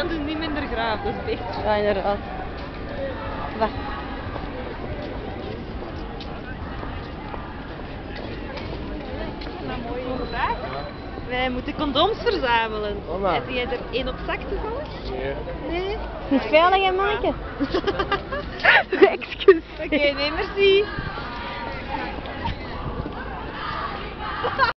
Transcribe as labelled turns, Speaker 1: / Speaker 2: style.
Speaker 1: dan is het niet minder graaf, dat is beter.
Speaker 2: Ja, inderdaad. Wacht.
Speaker 1: Wij moeten condooms verzamelen. Heb jij er één op zak toevallig?
Speaker 3: Nee.
Speaker 1: Nee?
Speaker 2: Niet veilig, maken. Excuseer Excuus.
Speaker 1: Oké, nee, merci.